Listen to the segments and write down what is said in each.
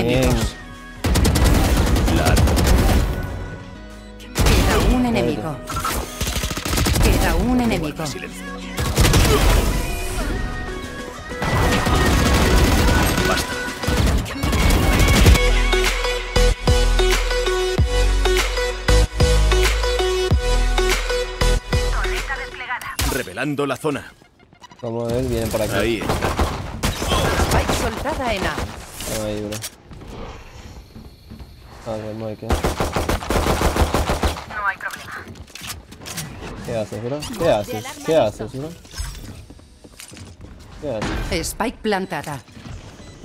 enemigos. Queda un enemigo. Queda un enemigo. Silencio. Basta. Revelando la zona. Vamos a ver, vienen por aquí. Ahí está. Spike soltada en A. Ahí, bro. A ver, vamos a ver qué. ¿Qué haces, bro? ¿Qué haces? ¿Qué haces, bro? ¿Qué haces? Spike plantada.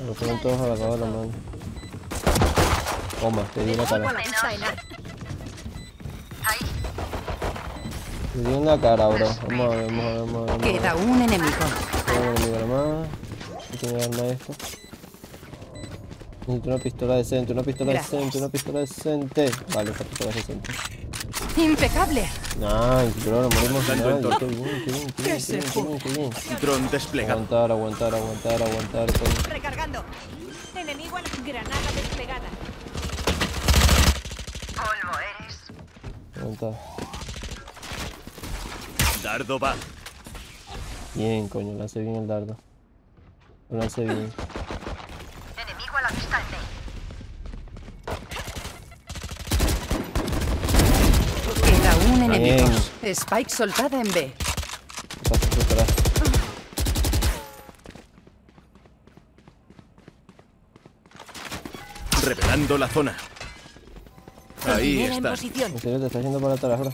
Lo fueron todos a la cabeza, man. Toma, te di una cara. Te di una cara, bro. Vamos a ver, vamos a ver, vamos a ver. Vamos a ver. Queda un enemigo. Tengo un enemigo más. Hay que darme esto. Necesito una pistola decente, una pistola Gracias. decente, una pistola decente. Vale, esta pistola es decente. Impecable. Nice, bro, no morimos de nada. Qué bien, qué bien, qué bien, qué bien, qué bien, qué bien. Dron desplegado. Aguantar, aguantar, aguantar, aguantar. todo. Recargando. Enemigo a la granada desplegada. Aguantar. Dardo va. Bien, coño, lancé bien el dardo. Lo lancé bien. Queda un enemigo. Spike soltada en B. Revelando la zona. Ahí está. ¿En serio te estás yendo para atrás, bro?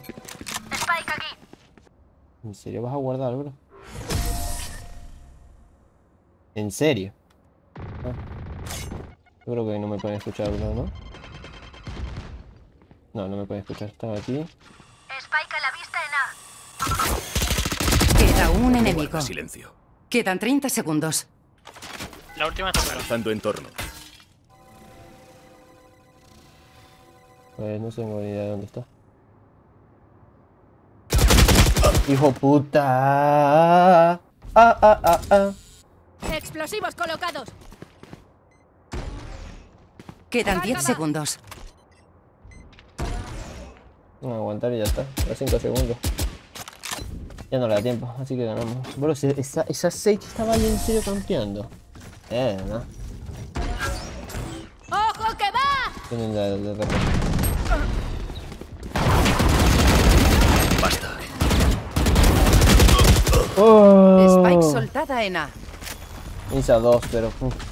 ¿En serio vas a guardar, bro? ¿En serio? Ah. Yo creo que no me pueden escuchar, bro, ¿no? No, no me pueden escuchar. Estaba aquí. Queda un Guarda enemigo. silencio. Quedan 30 segundos. La última está Lanzando entorno. Pues no tengo ni idea de dónde está. ¡Hijo puta! ¡Ah, ah, ah, ah! Explosivos colocados. Quedan 10 segundos. Vamos a aguantar y ya está. A 5 segundos. Ya no le da tiempo, así que ganamos. Bro, si esa, esa Sage estaba ahí en serio campeando. Eh, ¿no? ¡Ojo que va! Tienen de, de repente. Basta. ¡Oh! Spike soltada en A. Hice a dos, pero. uf.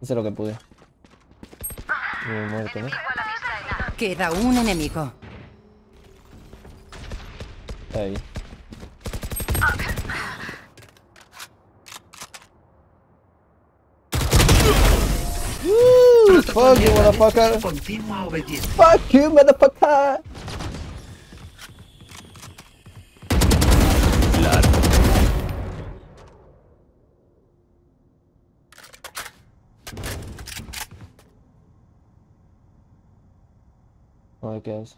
Hice lo que pude. Me muerto, ¿no? Queda un enemigo. Ahí. Woo! Fuck you, motherfucker! Continua. Fuck you, motherfucker! Qué es.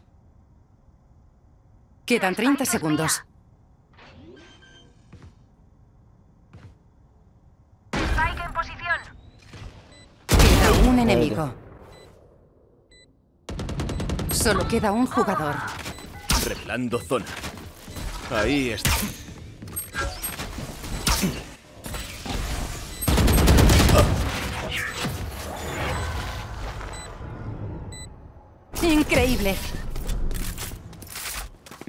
Quedan 30 segundos. Queda un enemigo. Solo queda un jugador. Revelando zona. Ahí está. Increíble.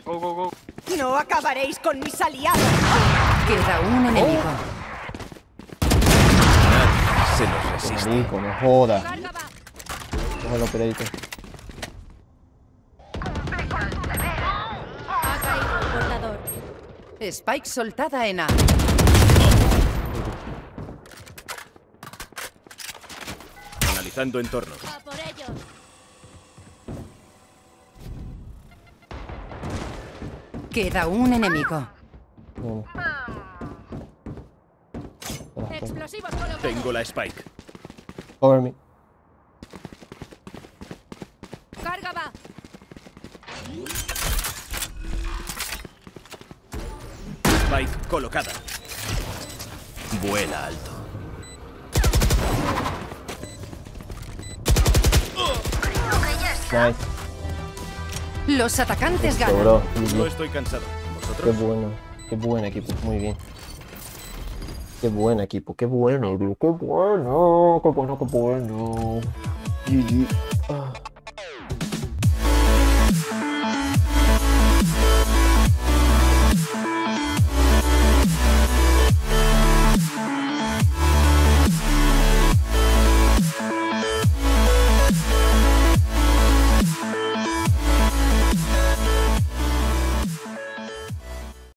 Go, go, go. No acabaréis con mis aliados. Queda un enemigo. Nadie se nos resiste. Marico, no joda. El portador. Spike soltada en A. Analizando entorno. Queda un enemigo. Bueno. Explosivos colocados. Tengo la spike. Cover me. Carga va. Spike colocada. Vuela alto. Nice. Los atacantes Listo, ganan. bro. GG. estoy cansado. Qué bueno. Qué buen equipo. Muy bien. Qué buen equipo. Qué bueno, bro. Qué bueno. Qué bueno, qué bueno. GG.